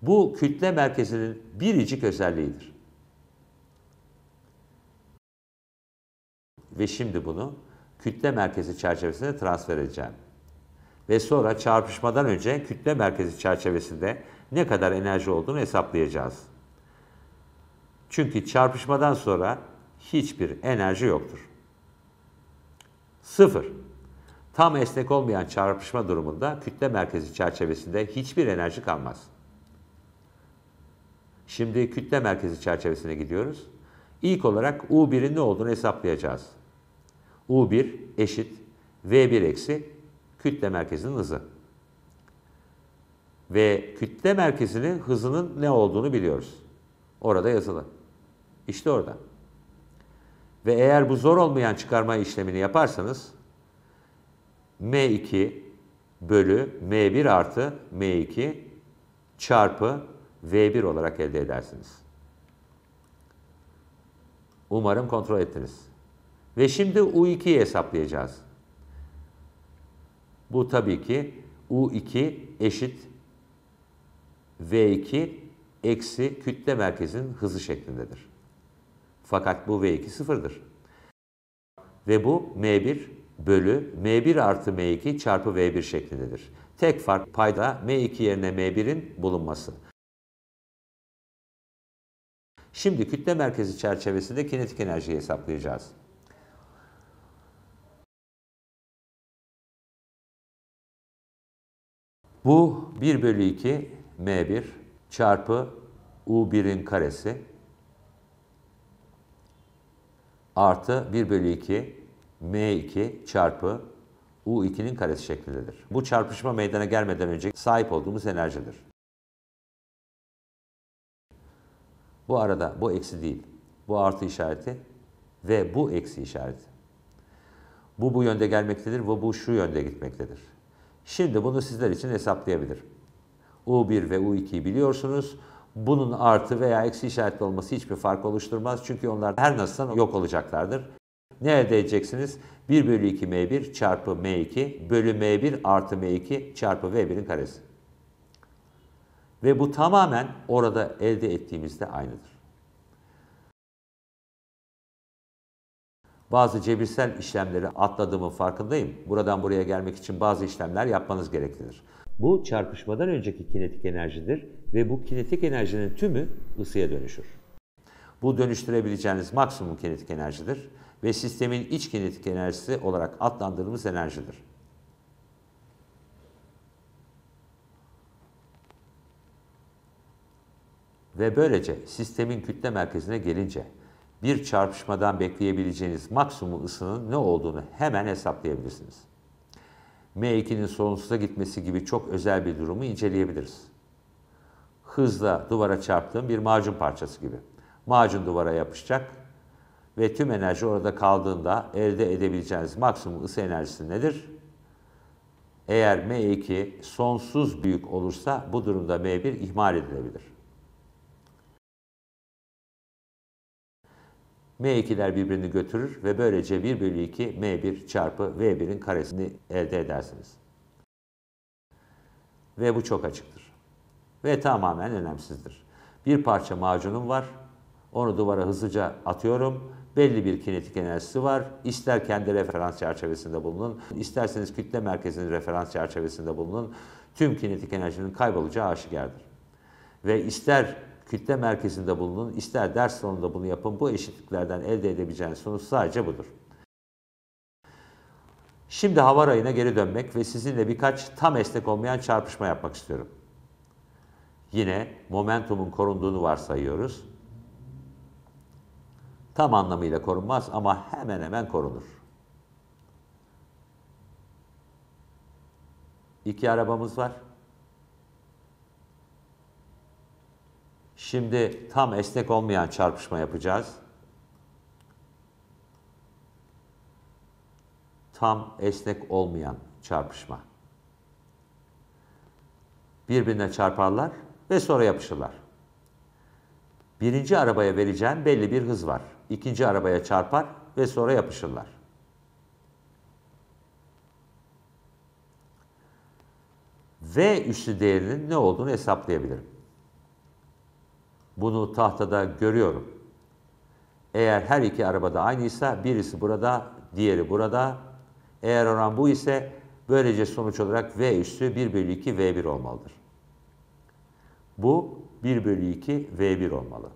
Bu kütle merkezinin biricik özelliğidir. Ve şimdi bunu kütle merkezi çerçevesine transfer edeceğim. Ve sonra çarpışmadan önce kütle merkezi çerçevesinde ne kadar enerji olduğunu hesaplayacağız. Çünkü çarpışmadan sonra hiçbir enerji yoktur. Sıfır. Tam esnek olmayan çarpışma durumunda kütle merkezi çerçevesinde hiçbir enerji kalmaz. Şimdi kütle merkezi çerçevesine gidiyoruz. İlk olarak U1'in ne olduğunu hesaplayacağız. U1 eşit V1 eksi kütle merkezinin hızı. Ve kütle merkezinin hızının ne olduğunu biliyoruz. Orada yazılı. İşte orada. Ve eğer bu zor olmayan çıkarma işlemini yaparsanız M2 bölü M1 artı M2 çarpı V1 olarak elde edersiniz. Umarım kontrol ettiniz. Ve şimdi U2'yi hesaplayacağız. Bu tabii ki U2 eşit V2 eksi kütle merkezinin hızı şeklindedir. Fakat bu V2 sıfırdır. Ve bu M1 bölü M1 artı M2 çarpı V1 şeklindedir. Tek fark payda M2 yerine M1'in bulunması. Şimdi kütle merkezi çerçevesinde kinetik enerjiyi hesaplayacağız. Bu 1 bölü 2 M1 çarpı U1'in karesi artı 1 bölü 2 M2 çarpı U2'nin karesi şeklindedir. Bu çarpışma meydana gelmeden önce sahip olduğumuz enerjidir. Bu arada bu eksi değil. Bu artı işareti ve bu eksi işareti. Bu bu yönde gelmektedir ve bu şu yönde gitmektedir. Şimdi bunu sizler için hesaplayabilirim. U1 ve U2'yi biliyorsunuz. Bunun artı veya eksi işaretli olması hiçbir fark oluşturmaz. Çünkü onlar her nasılsa yok olacaklardır. Ne elde edeceksiniz? 1 bölü 2 M1 çarpı M2 bölü M1 artı M2 çarpı V1'in karesi. Ve bu tamamen orada elde ettiğimizde aynıdır. Bazı cebirsel işlemleri atladığımın farkındayım. Buradan buraya gelmek için bazı işlemler yapmanız gereklidir. Bu çarpışmadan önceki kinetik enerjidir ve bu kinetik enerjinin tümü ısıya dönüşür. Bu dönüştürebileceğiniz maksimum kinetik enerjidir ve sistemin iç kinetik enerjisi olarak adlandırdığımız enerjidir. Ve böylece sistemin kütle merkezine gelince bir çarpışmadan bekleyebileceğiniz maksimum ısının ne olduğunu hemen hesaplayabilirsiniz. M2'nin sonsuza gitmesi gibi çok özel bir durumu inceleyebiliriz. Hızla duvara çarptığım bir macun parçası gibi. Macun duvara yapışacak ve tüm enerji orada kaldığında elde edebileceğiniz maksimum ısı enerjisi nedir? Eğer M2 sonsuz büyük olursa bu durumda M1 ihmal edilebilir. M2'ler birbirini götürür ve böylece 1 bölü 2 M1 çarpı V1'in karesini elde edersiniz. Ve bu çok açıktır. Ve tamamen önemsizdir. Bir parça macunum var. Onu duvara hızlıca atıyorum belli bir kinetik enerjisi var. İster kendi referans çerçevesinde bulunun, isterseniz kütle merkezinin referans çerçevesinde bulunun. Tüm kinetik enerjinin kaybolacağı aşikardır. Ve ister kütle merkezinde bulunun, ister ders sonunda bunu yapın. Bu eşitliklerden elde edebileceğiniz sonuç sadece budur. Şimdi hava rayına geri dönmek ve sizinle birkaç tam esnek olmayan çarpışma yapmak istiyorum. Yine momentumun korunduğunu varsayıyoruz. Tam anlamıyla korunmaz ama hemen hemen korunur. İki arabamız var. Şimdi tam esnek olmayan çarpışma yapacağız. Tam esnek olmayan çarpışma. Birbirine çarparlar ve sonra yapışırlar. Birinci arabaya vereceğin belli bir hız var. İkinci arabaya çarpar ve sonra yapışırlar. V üssü değerinin ne olduğunu hesaplayabilirim. Bunu tahtada görüyorum. Eğer her iki arabada aynıysa birisi burada, diğeri burada. Eğer oran bu ise böylece sonuç olarak V üssü 1 bölü 2 V1 olmalıdır. Bu 1 bölü 2 V1 olmalı.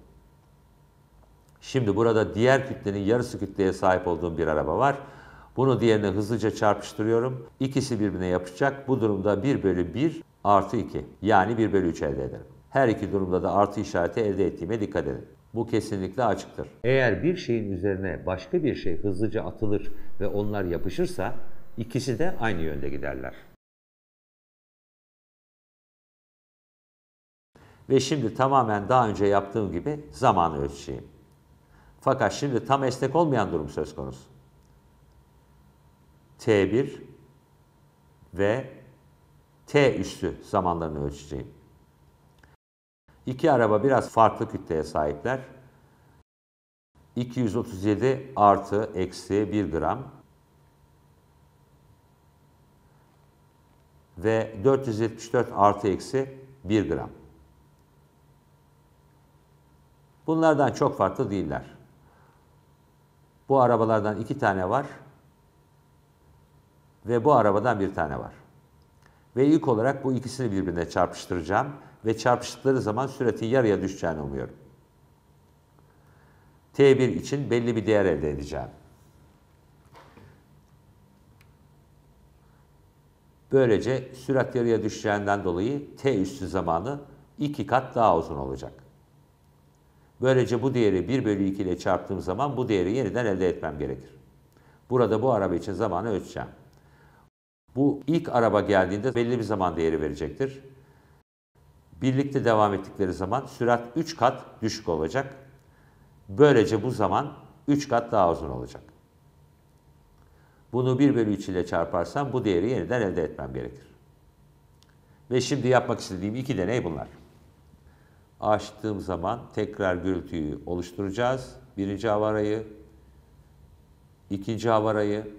Şimdi burada diğer kütlenin yarısı kütleye sahip olduğum bir araba var. Bunu diğerine hızlıca çarpıştırıyorum. İkisi birbirine yapışacak. Bu durumda 1 bölü 1 artı 2 yani 1 bölü 3 elde ederim. Her iki durumda da artı işareti elde ettiğime dikkat edin. Bu kesinlikle açıktır. Eğer bir şeyin üzerine başka bir şey hızlıca atılır ve onlar yapışırsa ikisi de aynı yönde giderler. Ve şimdi tamamen daha önce yaptığım gibi zamanı ölçeceğim. Fakat şimdi tam esnek olmayan durum söz konusu. T1 ve T üstü zamanlarını ölçeceğim. İki araba biraz farklı kütleye sahipler. 237 artı eksi 1 gram ve 474 artı eksi 1 gram. Bunlardan çok farklı değiller. Bu arabalardan iki tane var ve bu arabadan bir tane var. Ve ilk olarak bu ikisini birbirine çarpıştıracağım ve çarpıştıkları zaman süratin yarıya düşeceğini umuyorum. T1 için belli bir değer elde edeceğim. Böylece sürat yarıya düşeceğinden dolayı T üstü zamanı iki kat daha uzun olacak. Böylece bu değeri 1 bölü 2 ile çarptığım zaman bu değeri yeniden elde etmem gerekir. Burada bu araba için zamanı ölçeceğim. Bu ilk araba geldiğinde belli bir zaman değeri verecektir. Birlikte devam ettikleri zaman sürat 3 kat düşük olacak. Böylece bu zaman 3 kat daha uzun olacak. Bunu 1 bölü 3 ile çarparsam bu değeri yeniden elde etmem gerekir. Ve şimdi yapmak istediğim iki deney bunlar. Açtığım zaman tekrar gürültüyü oluşturacağız. Birinci havarayı, ikinci havarayı,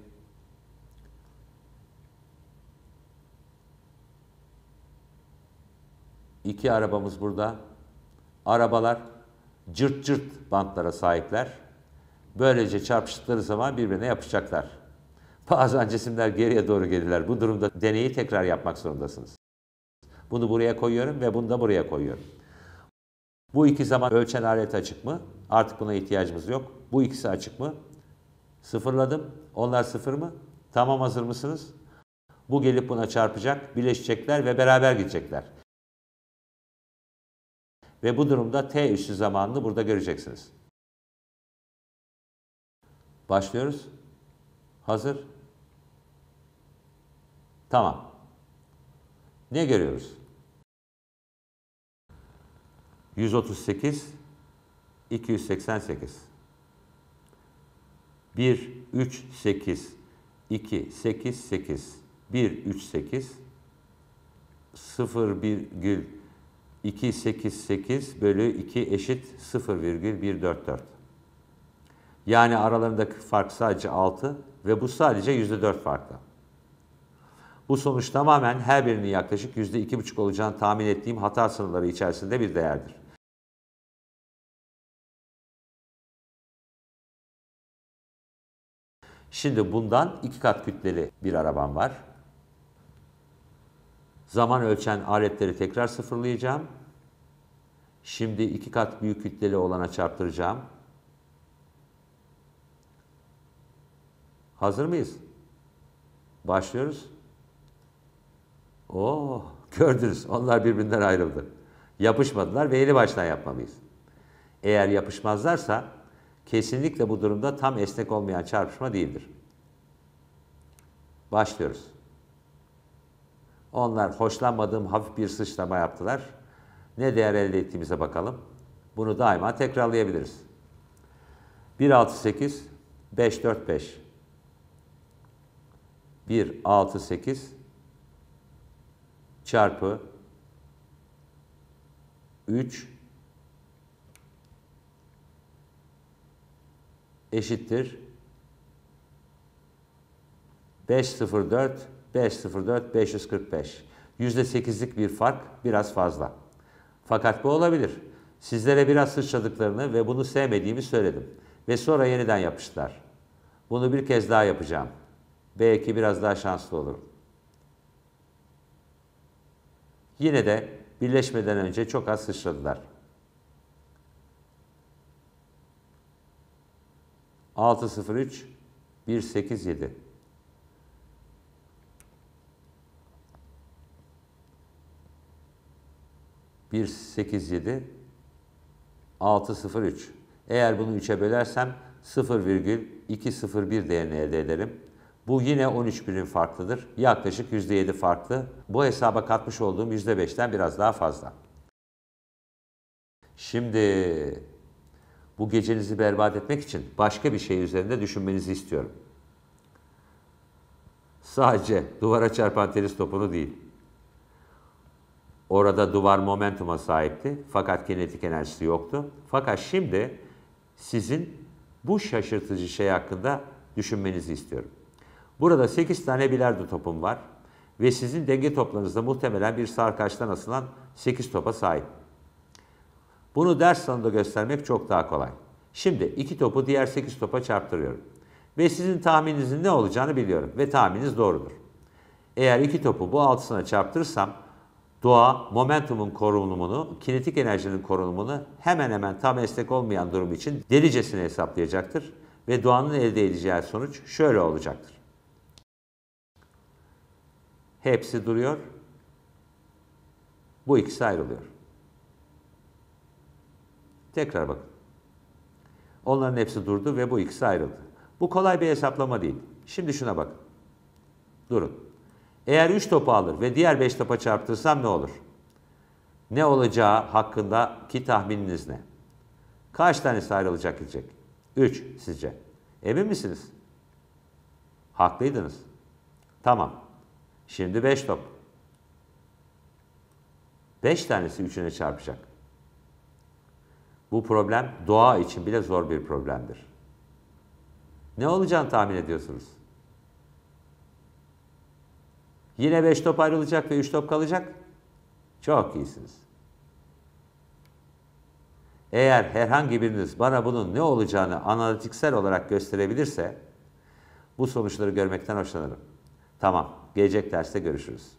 İki arabamız burada. Arabalar cırt cırt bantlara sahipler. Böylece çarpıştıkları zaman birbirine yapışacaklar. Bazen cisimler geriye doğru gelirler. Bu durumda deneyi tekrar yapmak zorundasınız. Bunu buraya koyuyorum ve bunu da buraya koyuyorum. Bu iki zaman ölçen alet açık mı? Artık buna ihtiyacımız yok. Bu ikisi açık mı? Sıfırladım. Onlar sıfır mı? Tamam hazır mısınız? Bu gelip buna çarpacak, birleşecekler ve beraber gidecekler. Ve bu durumda T üssü zamanını burada göreceksiniz. Başlıyoruz. Hazır. Tamam. Ne görüyoruz? 138 288 1 3 8 2 8 8 1 3 8 0 virgül 288 bölü 2 eşit 0,144. Yani aralarındaki fark sadece 6 ve bu sadece %4 farklı. Bu sonuç tamamen her birinin yaklaşık %2,5 olacağını tahmin ettiğim hata sınırları içerisinde bir değerdir. Şimdi bundan iki kat kütleli bir arabam var. Zaman ölçen aletleri tekrar sıfırlayacağım. Şimdi iki kat büyük kütleli olana çarptıracağım. Hazır mıyız? Başlıyoruz. Oo, gördünüz onlar birbirinden ayrıldı. Yapışmadılar ve yeni baştan yapmalıyız. Eğer yapışmazlarsa kesinlikle bu durumda tam esnek olmayan çarpışma değildir. Başlıyoruz. Onlar hoşlanmadığım hafif bir sıçrama yaptılar. Ne değer elde ettiğimize bakalım. Bunu daima tekrarlayabiliriz. 1, 6, 8, 5, 4, 5. 1, 6, 8 çarpı 3 eşittir 504 504 545. %8'lik bir fark biraz fazla. Fakat bu olabilir. Sizlere biraz sıçradıklarını ve bunu sevmediğimi söyledim. Ve sonra yeniden yapıştılar. Bunu bir kez daha yapacağım. Belki biraz daha şanslı olurum. Yine de birleşmeden önce çok az sıçradılar. 603 187 187 603. Eğer bunu 3'e bölersem 0,201 değerini elde ederim. Bu yine 13 birim farklıdır. Yaklaşık %7 farklı. Bu hesaba katmış olduğum %5'ten biraz daha fazla. Şimdi bu gecenizi berbat etmek için başka bir şey üzerinde düşünmenizi istiyorum. Sadece duvara çarpan tenis topunu değil. Orada duvar momentuma sahipti fakat kinetik enerjisi yoktu. Fakat şimdi sizin bu şaşırtıcı şey hakkında düşünmenizi istiyorum. Burada 8 tane bilardo topum var ve sizin denge toplarınızda muhtemelen bir sarkaçtan asılan 8 topa sahip. Bunu ders salonunda göstermek çok daha kolay. Şimdi iki topu diğer 8 topa çarptırıyorum. Ve sizin tahmininizin ne olacağını biliyorum ve tahmininiz doğrudur. Eğer iki topu bu altısına çarptırırsam doğa momentumun korunumunu, kinetik enerjinin korunumunu hemen hemen tam esnek olmayan durum için delicesine hesaplayacaktır ve doğanın elde edeceği sonuç şöyle olacaktır. Hepsi duruyor. Bu ikisi ayrılıyor. Tekrar bakın. Onların hepsi durdu ve bu ikisi ayrıldı. Bu kolay bir hesaplama değil. Şimdi şuna bakın. Durun. Eğer 3 topu alır ve diğer 5 topa çarptırsam ne olur? Ne olacağı hakkındaki tahmininiz ne? Kaç tanesi ayrılacak gidecek? 3 sizce. Emin misiniz? Haklıydınız. Tamam. Şimdi 5 top. 5 tanesi üçüne çarpacak. Bu problem doğa için bile zor bir problemdir. Ne olacağını tahmin ediyorsunuz? Yine 5 top ayrılacak ve 3 top kalacak. Çok iyisiniz. Eğer herhangi biriniz bana bunun ne olacağını analitiksel olarak gösterebilirse bu sonuçları görmekten hoşlanırım. Tamam, gelecek derste görüşürüz.